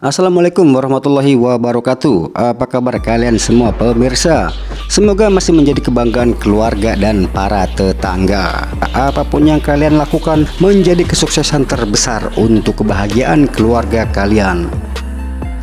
Assalamualaikum warahmatullahi wabarakatuh. Apa kabar kalian semua pemirsa? Semoga masih menjadi kebanggaan keluarga dan para tetangga. Apa pun yang kalian lakukan menjadi kesuksesan terbesar untuk kebahagiaan keluarga kalian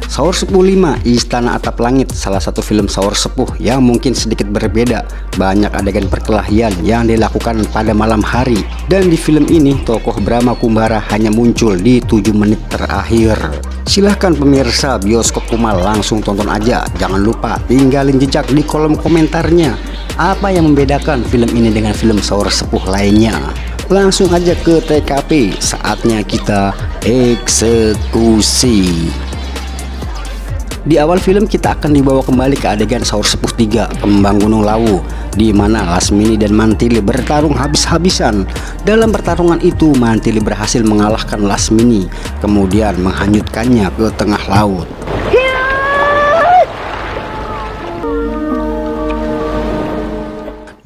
Saur Sepuh 5 Istana Atap Langit salah satu film Saur Sepuh yang mungkin sedikit berbeda. Banyak adegan perkelahian yang dilakukan pada malam hari. Dan di film ini tokoh Brahma Kumbara hanya muncul di 7 menit terakhir. Silahkan pemirsa bioskop Kumal langsung tonton aja. Jangan lupa tinggalin jejak di kolom komentarnya. Apa yang membedakan film ini dengan film Saur Sepuh lainnya? Langsung aja ke TKP saatnya kita eksekusi di awal film kita akan dibawa kembali ke adegan Saur Sepuh 3 Kembang Gunung Lawu di mana Lasmini dan Mantili bertarung habis-habisan. Dalam pertarungan itu Mantili berhasil mengalahkan Lasmini kemudian menghanyutkannya ke tengah laut.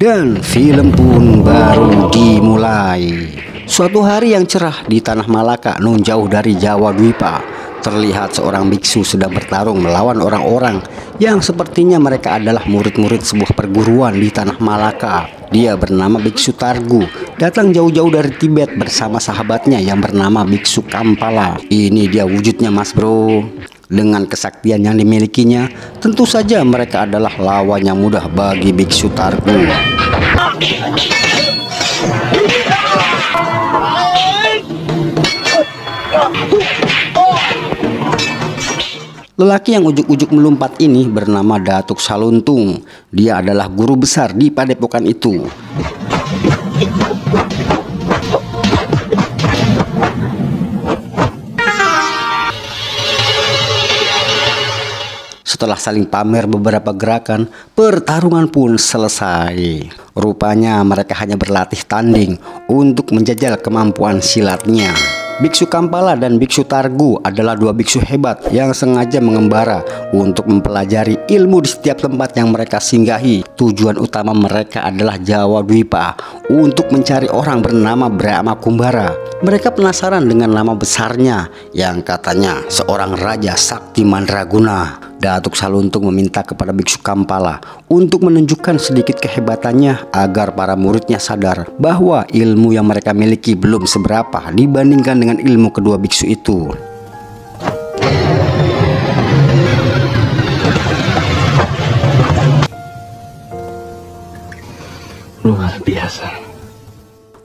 Dan film pun baru dimulai. Suatu hari yang cerah di tanah Malaka non jauh dari Jawa Dwipa terlihat seorang biksu sedang bertarung melawan orang-orang yang sepertinya mereka adalah murid-murid sebuah perguruan di tanah Malaka. Dia bernama Biksu Targu, datang jauh-jauh dari Tibet bersama sahabatnya yang bernama Biksu Kampala. Ini dia wujudnya mas bro. Dengan kesaktian yang dimilikinya, tentu saja mereka adalah lawan yang mudah bagi Biksu Targu. Lelaki yang ujuk-ujuk melompat ini bernama Datuk Saluntung. Dia adalah guru besar di padepokan itu. Setelah saling pamer beberapa gerakan, pertarungan pun selesai. Rupanya mereka hanya berlatih tanding untuk menjajal kemampuan silatnya. Biksu Kampala dan Biksu Targu adalah dua biksu hebat yang sengaja mengembara untuk mempelajari ilmu di setiap tempat yang mereka singgahi. Tujuan utama mereka adalah Jawa Dwipa untuk mencari orang bernama Brahma Kumbara. Mereka penasaran dengan nama besarnya yang katanya seorang raja sakti mandraguna. Datuk Saluntung meminta kepada Biksu Kampala untuk menunjukkan sedikit kehebatannya agar para muridnya sadar bahwa ilmu yang mereka miliki belum seberapa dibandingkan dengan ilmu kedua biksu itu. Luar biasa.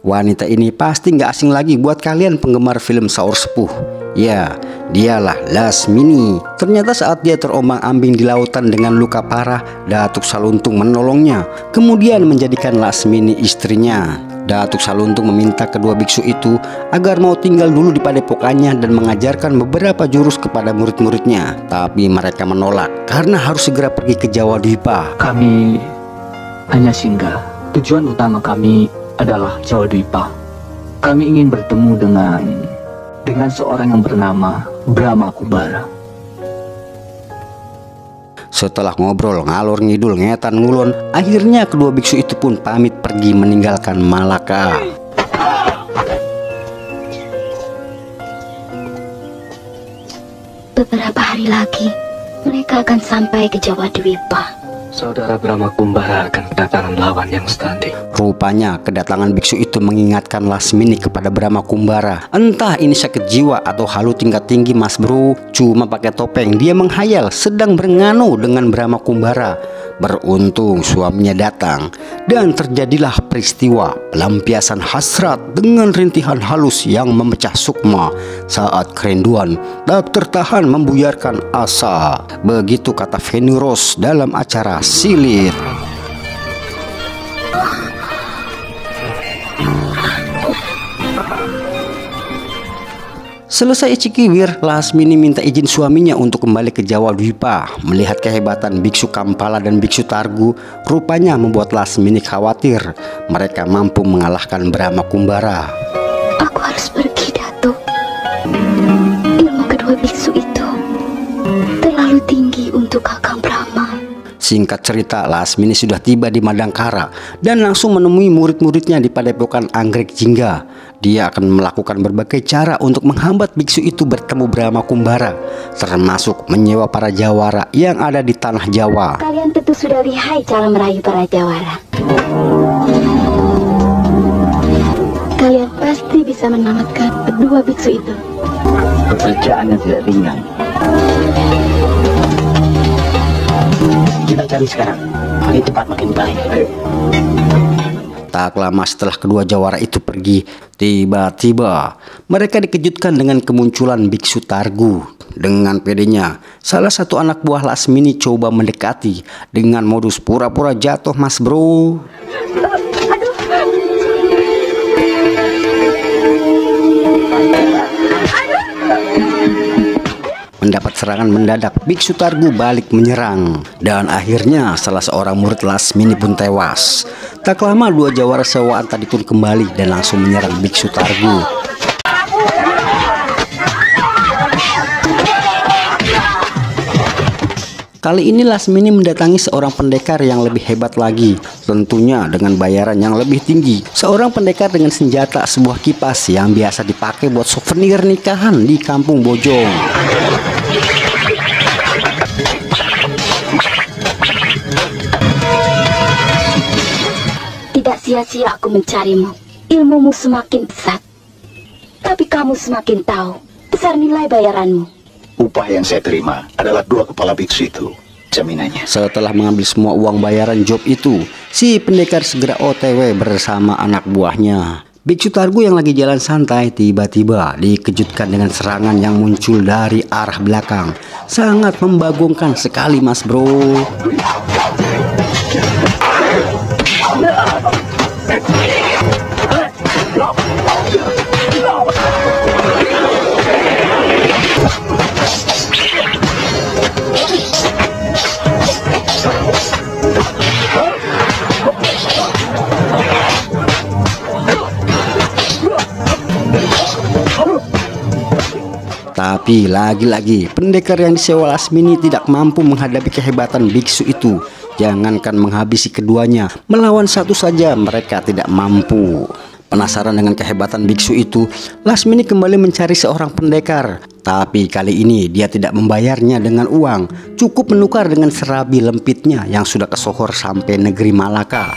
Wanita ini pasti nggak asing lagi buat kalian penggemar film Saur Sepuh. Ya, dialah Lasmini. Ternyata saat dia terombang-ambing di lautan dengan luka parah, Datuk Saluntung menolongnya, kemudian menjadikan Lasmini istrinya. Datuk Saluntung meminta kedua biksu itu agar mau tinggal dulu di padepokannya dan mengajarkan beberapa jurus kepada murid-muridnya. Tapi mereka menolak karena harus segera pergi ke Jawa Dipa. Kami hanya singgah. Tujuan utama kami adalah Jawa Dipa. Kami ingin bertemu dengan dengan seorang yang bernama Brahma Kumbara. Setelah ngobrol ngalor ngidul ngetan ngulon, akhirnya kedua biksu itu pun pamit pergi meninggalkan Malaka. Beberapa hari lagi, mereka akan sampai ke Jawa Dwipa. Saudara Brahma Kumbara akan kedatangan lawan yang standing. Rupanya kedatangan biksu itu mengingatkan Lasmini kepada Brahma Kumbara. Entah ini sakit jiwa atau halu tingkat tinggi mas bro. Cuma pakai topeng dia menghayal sedang bernganu dengan Brahma Kumbara. Beruntung suaminya datang dan terjadilah peristiwa pelampiasan hasrat dengan rintihan halus yang memecah sukma saat kerinduan tak tertahan membuyarkan asa. Begitu kata Feniros dalam acara Silit. Selesai Cikiwir, Lasmini minta izin suaminya untuk kembali ke Jawa Dwipa. Melihat kehebatan Biksu Kampala dan Biksu Targu, rupanya membuat Lasmini khawatir mereka mampu mengalahkan Brahma Kumbara. Aku harus pergi, Datuk. Ilmu kedua biksu itu terlalu tinggi. Singkat cerita, Lasmini sudah tiba di Madangkara dan langsung menemui murid-muridnya di Padepokan Anggrek Jingga. Dia akan melakukan berbagai cara untuk menghambat biksu itu bertemu Brahma Kumbara, termasuk menyewa para jawara yang ada di tanah Jawa. Kalian tentu sudah lihai cara merayu para jawara. Kalian pasti bisa menamatkan kedua biksu itu. Pekerjaannya tidak ringan. Kita cari sekarang. Makin cepat makin baik. Ayo. Tak lama setelah kedua jawara itu pergi, tiba-tiba mereka dikejutkan dengan kemunculan biksu Targu. Dengan pedenya, salah satu anak buah Lasmini coba mendekati dengan modus pura-pura jatuh mas bro. Mendapat serangan mendadak, Biksu Targu balik menyerang. Dan akhirnya salah seorang murid Lasmini pun tewas. Tak lama dua jawara sewaan tadi pun kembali dan langsung menyerang Biksu Targu. Kali ini Lasmini mendatangi seorang pendekar yang lebih hebat lagi, tentunya dengan bayaran yang lebih tinggi. Seorang pendekar dengan senjata sebuah kipas yang biasa dipakai buat souvenir nikahan di kampung Bojong. Tidak sia-sia aku mencarimu. Ilmumu semakin pesat. Tapi kamu semakin tahu besar nilai bayaranmu. Upah yang saya terima adalah dua kepala biksu itu. Jaminannya. Setelah mengambil semua uang bayaran job itu, si pendekar segera OTW bersama anak buahnya. Biksu Targu yang lagi jalan santai tiba-tiba dikejutkan dengan serangan yang muncul dari arah belakang. Sangat membagongkan sekali mas bro. Tapi lagi-lagi pendekar yang disewa Lasmini tidak mampu menghadapi kehebatan biksu itu. Jangankan menghabisi keduanya, melawan satu saja mereka tidak mampu. Penasaran dengan kehebatan biksu itu, Lasmini kembali mencari seorang pendekar. Tapi kali ini dia tidak membayarnya dengan uang, cukup menukar dengan serabi lempitnya yang sudah kesohor sampai negeri Malaka.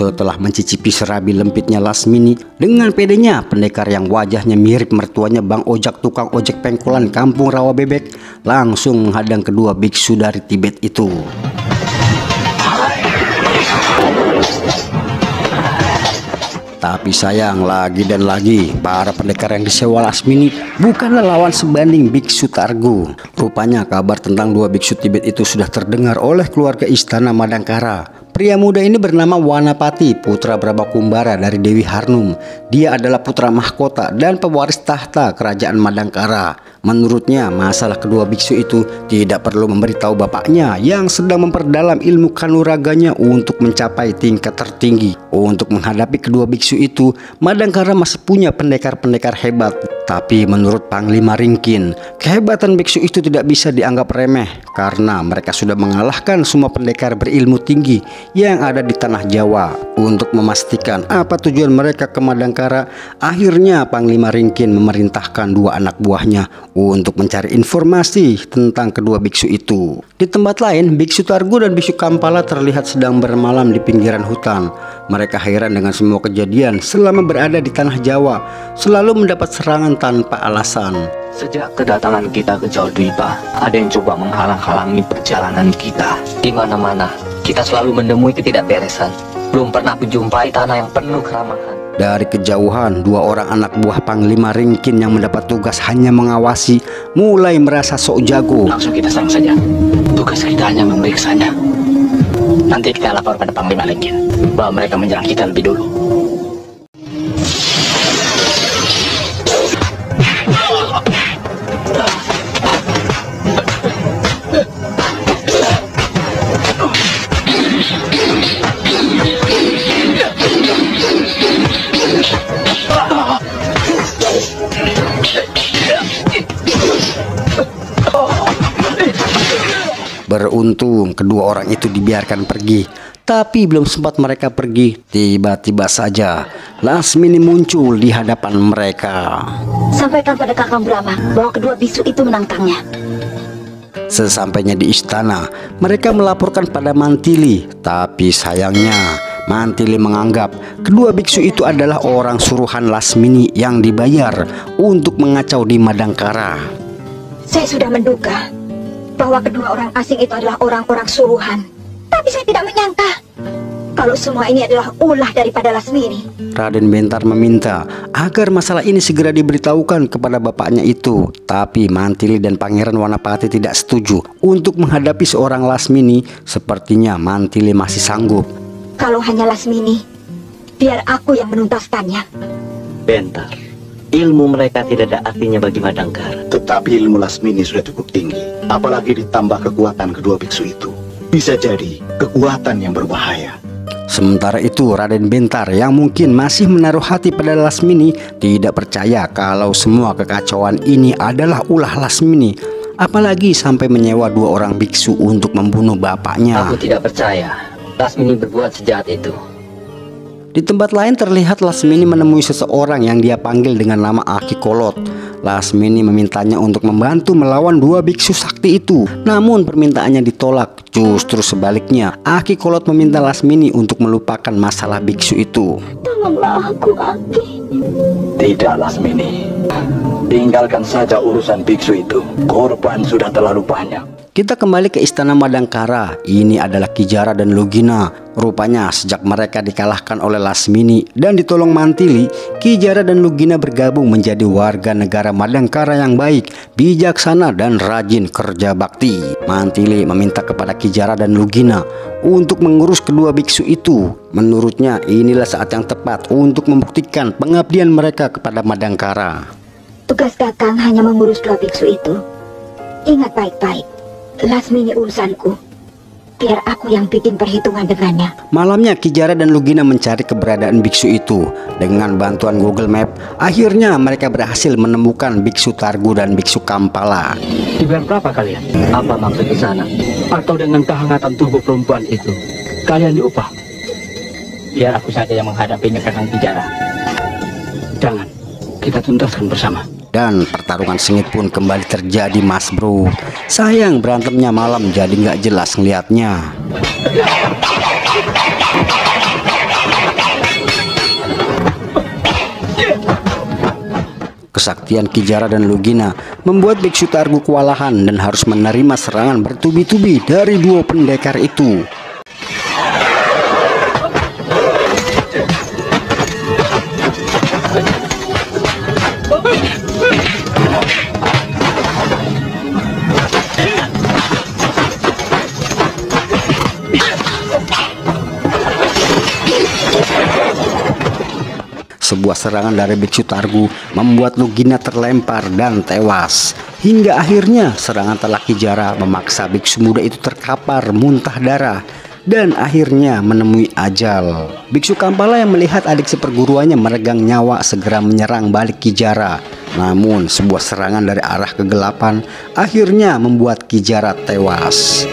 Setelah mencicipi serabi lempitnya Lasmini, dengan pedenya pendekar yang wajahnya mirip mertuanya Bang Ojak tukang ojek pengkolan kampung Rawa Bebek langsung menghadang kedua biksu dari Tibet itu. Tapi sayang lagi dan lagi para pendekar yang disewa Lasmini bukanlah lawan sebanding biksu Targu. Rupanya kabar tentang dua biksu Tibet itu sudah terdengar oleh keluarga istana Madangkara. Pria muda ini bernama Wanapati, putra Kumbara dari Dewi Harnum. Dia adalah putra mahkota dan pewaris tahta kerajaan Madangkara. Menurutnya, masalah kedua biksu itu tidak perlu memberitahu bapaknya yang sedang memperdalam ilmu kanuraganya untuk mencapai tingkat tertinggi. Untuk menghadapi kedua biksu itu, Madangkara masih punya pendekar-pendekar hebat. Tapi menurut Panglima Ringkin, kehebatan biksu itu tidak bisa dianggap remeh karena mereka sudah mengalahkan semua pendekar berilmu tinggi yang ada di tanah Jawa. Untuk memastikan apa tujuan mereka ke Madangkara, akhirnya Panglima Ringkin memerintahkan dua anak buahnya untuk mencari informasi tentang kedua biksu itu. Di tempat lain, Biksu Targu dan Biksu Kampala terlihat sedang bermalam di pinggiran hutan. Mereka heran dengan semua kejadian selama berada di tanah Jawa, selalu mendapat serangan tanpa alasan. Sejak kedatangan kita ke Jaudipa, ada yang coba menghalang-halangi perjalanan kita. Di mana-mana, kita selalu menemui ketidakberesan. Belum pernah menjumpai tanah yang penuh keramahan. Dari kejauhan, dua orang anak buah Panglima Ringkin yang mendapat tugas hanya mengawasi mulai merasa sok jago. Langsung kita serang saja. Tugas kita hanya memeriksanya. Nanti kita lapor pada Panglima Linkin bahwa mereka menyerang kita lebih dulu. Untung kedua orang itu dibiarkan pergi. Tapi belum sempat mereka pergi, tiba-tiba saja Lasmini muncul di hadapan mereka. Sampaikan pada Kakang Brahma bahwa kedua bisu itu menantangnya. Sesampainya di istana, mereka melaporkan pada Mantili, tapi sayangnya Mantili menganggap kedua biksu itu adalah orang suruhan Lasmini yang dibayar untuk mengacau di Madangkara. Saya sudah menduga bahwa kedua orang asing itu adalah orang-orang suruhan. Tapi saya tidak menyangka kalau semua ini adalah ulah daripada Lasmini. Raden Bentar meminta agar masalah ini segera diberitahukan kepada bapaknya itu. Tapi Mantili dan Pangeran Wanapati tidak setuju untuk menghadapi seorang Lasmini. Sepertinya Mantili masih sanggup. Kalau hanya Lasmini, biar aku yang menuntaskannya. Bentar, ilmu mereka tidak ada artinya bagi Madangkara. Tetapi ilmu Lasmini sudah cukup tinggi. Apalagi ditambah kekuatan kedua biksu itu. Bisa jadi kekuatan yang berbahaya. Sementara itu Raden Bentar yang mungkin masih menaruh hati pada Lasmini tidak percaya kalau semua kekacauan ini adalah ulah Lasmini apalagi sampai menyewa dua orang biksu untuk membunuh bapaknya. Aku tidak percaya Lasmini berbuat sejahat itu. Di tempat lain terlihat Lasmini menemui seseorang yang dia panggil dengan nama Aki Kolot. Lasmini memintanya untuk membantu melawan dua biksu sakti itu. Namun permintaannya ditolak. Justru sebaliknya, Aki Kolot meminta Lasmini untuk melupakan masalah biksu itu. Tolonglah aku, Aki. Tidak, Lasmini. Tinggalkan saja urusan biksu itu. Korban sudah terlalu banyak. Kita kembali ke istana Madangkara. Ini adalah Kijara dan Lugina. Rupanya sejak mereka dikalahkan oleh Lasmini dan ditolong Mantili, Kijara dan Lugina bergabung menjadi warga negara Madangkara yang baik, bijaksana dan rajin kerja bakti. Mantili meminta kepada Kijara dan Lugina untuk mengurus kedua biksu itu. Menurutnya inilah saat yang tepat untuk membuktikan pengabdian mereka kepada Madangkara. Tugas Kakang hanya mengurus dua biksu itu. Ingat baik-baik. Lasmini urusanku. Biar aku yang bikin perhitungan dengannya. Malamnya Kijara dan Lugina mencari keberadaan biksu itu. Dengan bantuan Google Map, akhirnya mereka berhasil menemukan biksu Targu dan biksu Kampala. Dibayar berapa kalian? Apa maksud di sana? Atau dengan kehangatan tubuh perempuan itu? Kalian diupah? Biar aku saja yang menghadapinya kakang Kijara. Jangan, kita tuntaskan bersama. Dan pertarungan sengit pun kembali terjadi mas bro Sayang berantemnya malam jadi nggak jelas ngeliatnya Kesaktian Kijara dan Lugina membuat Biksu Targu kewalahan dan harus menerima serangan bertubi-tubi dari dua pendekar itu. Sebuah serangan dari Biksu Targu membuat Lugina terlempar dan tewas. Hingga akhirnya serangan telak Kijara memaksa Biksu muda itu terkapar muntah darah dan akhirnya menemui ajal. Biksu Kampala yang melihat adik seperguruannya meregang nyawa segera menyerang balik Kijara. Namun sebuah serangan dari arah kegelapan akhirnya membuat Kijara tewas.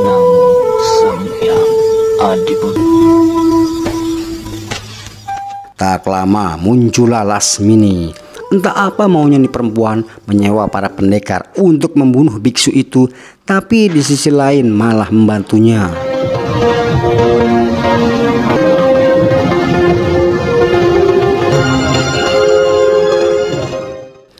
Namo Samyang Adiputro. Tak lama muncullah Lasmini. Entah apa maunya nih perempuan menyewa para pendekar untuk membunuh biksu itu, tapi di sisi lain malah membantunya.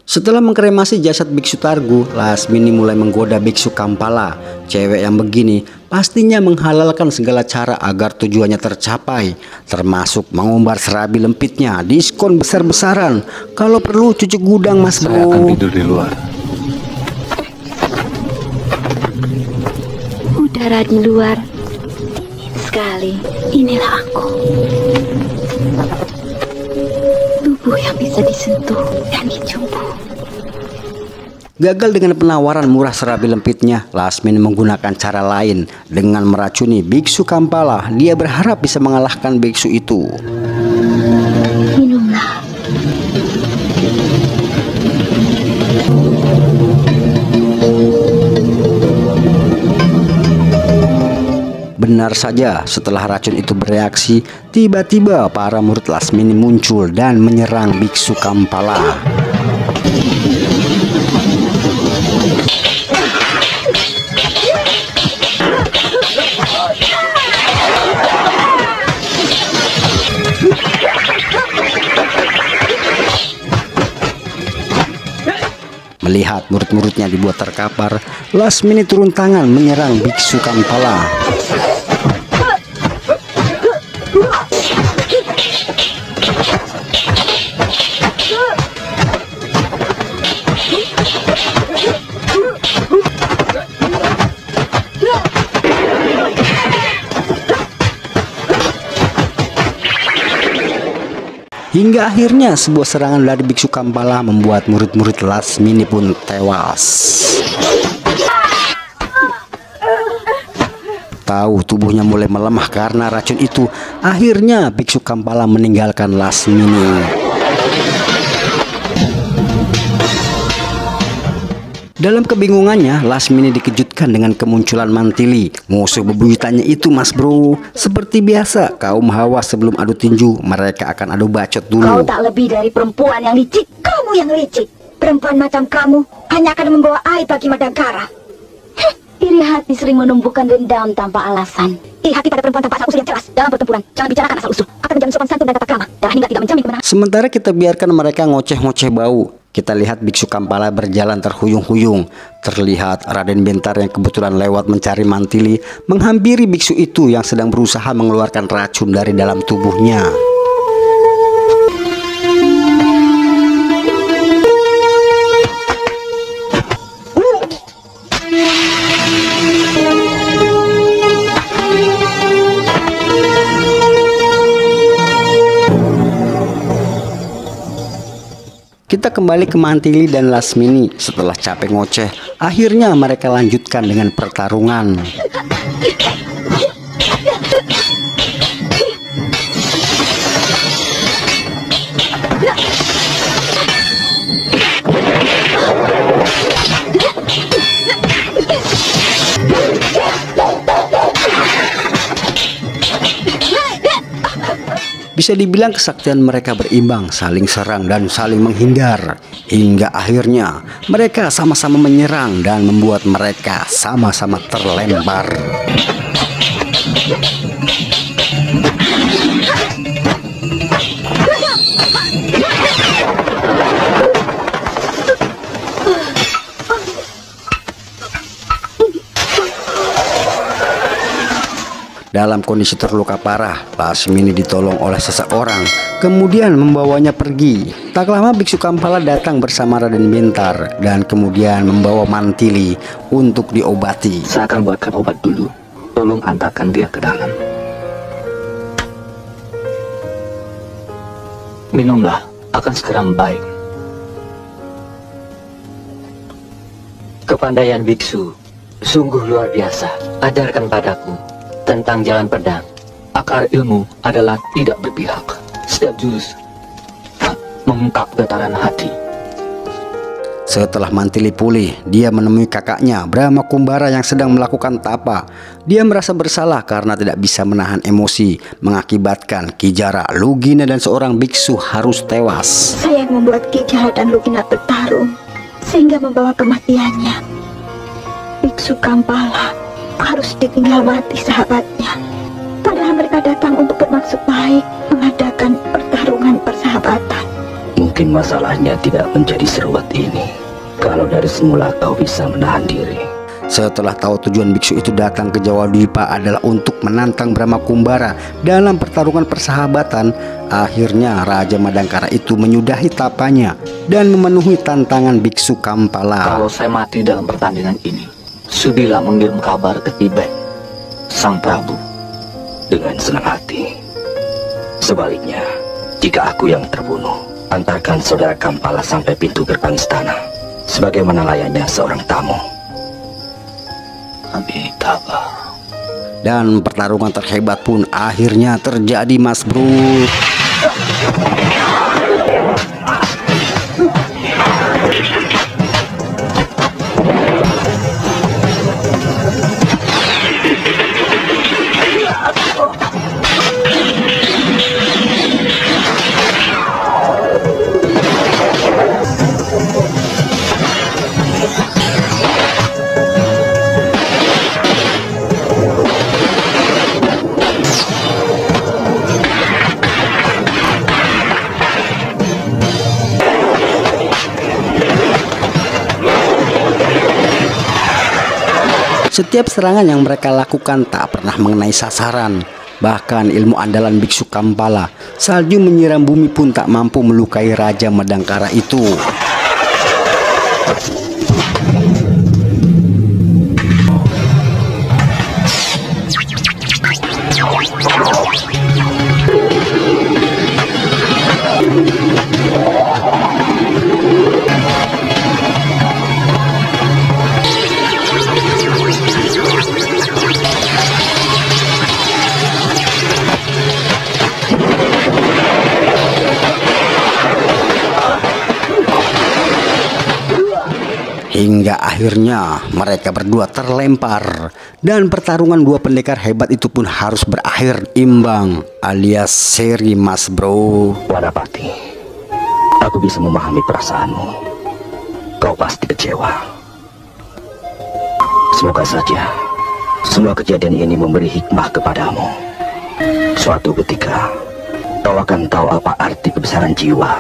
Setelah mengkremasi jasad Biksu Targu, Lasmini mulai menggoda Biksu Kampala. Cewek yang begini pastinya menghalalkan segala cara agar tujuannya tercapai, termasuk mengumbar serabi lempitnya, diskon besar-besaran. Kalau perlu cuci gudang mas Saya akan bro. tidur di luar. Udara di luar dingin sekali. Inilah aku. Tubuh yang bisa disentuh dan dicumbu. Gagal dengan penawaran murah serabi lempitnya, Lasmin menggunakan cara lain dengan meracuni Biksu Kampala. Dia berharap bisa mengalahkan Biksu itu. Minumlah. Benar saja, setelah racun itu bereaksi, tiba-tiba para murid Lasmini muncul dan menyerang biksu Kampala. Melihat murid-muridnya dibuat terkapar, Lasmini turun tangan menyerang biksu Kampala. Hingga akhirnya sebuah serangan dari biksu Kampala membuat murid-murid Lasmini pun tewas. Tahu tubuhnya mulai melemah karena racun itu, akhirnya biksu Kampala meninggalkan Lasmini. Dalam kebingungannya, Lasmini dikejutkan dengan kemunculan Mantili. Musuh bebuyutannya itu mas bro. Seperti biasa, kaum hawa sebelum adu tinju, mereka akan adu bacot dulu. Kau tak lebih dari perempuan yang licik. Kamu yang licik. Perempuan macam kamu hanya akan membawa air bagi Madangkara. Iri hati sering menumbuhkan dendam tanpa alasan. Iri hati pada perempuan tanpa asal usul yang jelas dalam pertempuran. Jangan bicarakan asal usul. Akan menjamin sopan santun dan tata krama. Dan hingga tidak menjamin kemenangan. Sementara kita biarkan mereka ngoceh-ngoceh bau. Kita lihat biksu Kampala berjalan terhuyung-huyung. Terlihat Raden Bentar yang kebetulan lewat mencari mantili menghampiri biksu itu yang sedang berusaha mengeluarkan racun dari dalam tubuhnya. Kembali ke Mantili dan Lasmini setelah capek ngoceh. Akhirnya mereka lanjutkan dengan pertarungan. Bisa dibilang kesaktian mereka berimbang, saling serang dan saling menghindar. Hingga akhirnya mereka sama-sama menyerang dan membuat mereka sama-sama terlempar. Dalam kondisi terluka parah, Lasmini ditolong oleh seseorang, kemudian membawanya pergi. Tak lama Biksu Kampala datang bersama Raden Bintar dan kemudian membawa Mantili untuk diobati. Saya akan buatkan obat dulu. Tolong antarkan dia ke dalam. Minumlah, akan segera membaik. Kepandaian biksu sungguh luar biasa. Ajarkan padaku tentang jalan pedang. Akar ilmu adalah tidak berpihak. Setiap jurus mengungkap getaran hati. Setelah Mantili pulih, dia menemui kakaknya Brahma Kumbara yang sedang melakukan tapa. Dia merasa bersalah karena tidak bisa menahan emosi, mengakibatkan Kijara, Lugina dan seorang biksu harus tewas. Saya yang membuat Kijara dan Lugina bertarung sehingga membawa kematiannya. Biksu Kampala harus ditinggal mati sahabatnya. Padahal mereka datang untuk bermaksud baik, mengadakan pertarungan persahabatan. Mungkin masalahnya tidak menjadi seruat ini. Kalau dari semula kau bisa menahan diri. Setelah tahu tujuan biksu itu datang ke Jawa Dwipa adalah untuk menantang Brahma Kumbara dalam pertarungan persahabatan, akhirnya Raja Madangkara itu menyudahi tapanya dan memenuhi tantangan biksu Kampala. Kalau saya mati dalam pertandingan ini, sudilah mengirim kabar ke Tibet, Sang Prabu, dengan senang hati. Sebaliknya, jika aku yang terbunuh, antarkan saudara Kampala sampai pintu gerbang istana, sebagaimana layaknya seorang tamu. Amitabha. Dan pertarungan terhebat pun akhirnya terjadi Mas Bro. Setiap serangan yang mereka lakukan tak pernah mengenai sasaran. Bahkan ilmu andalan biksu Kampala, salju menyiram bumi pun tak mampu melukai Raja Madangkara itu. Hingga akhirnya mereka berdua terlempar dan pertarungan dua pendekar hebat itu pun harus berakhir imbang alias seri mas bro. Wanapati, aku bisa memahami perasaanmu. Kau pasti kecewa. Semoga saja semua kejadian ini memberi hikmah kepadamu. Suatu ketika, kau akan tahu apa arti kebesaran jiwa.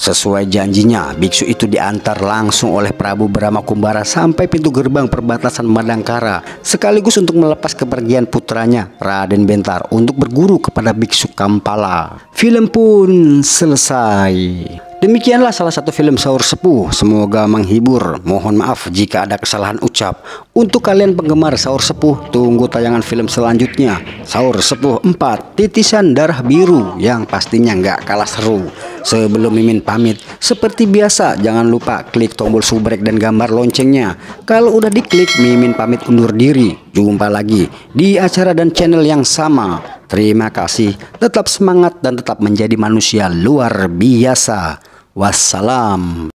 Sesuai janjinya, biksu itu diantar langsung oleh Prabu Brahma Kumbara sampai pintu gerbang perbatasan Madangkara, sekaligus untuk melepas kepergian putranya, Raden Bentar, untuk berguru kepada biksu Kampala. Film pun selesai. Demikianlah salah satu film Saur Sepuh. Semoga menghibur. Mohon maaf jika ada kesalahan ucap. Untuk kalian penggemar Saur Sepuh, tunggu tayangan film selanjutnya. Saur Sepuh 4, Titisan Darah Biru yang pastinya nggak kalah seru. Sebelum Mimin pamit, seperti biasa jangan lupa klik tombol subrek dan gambar loncengnya. Kalau udah diklik, Mimin pamit undur diri. Jumpa lagi di acara dan channel yang sama. Terima kasih, tetap semangat dan tetap menjadi manusia luar biasa. Wassalam.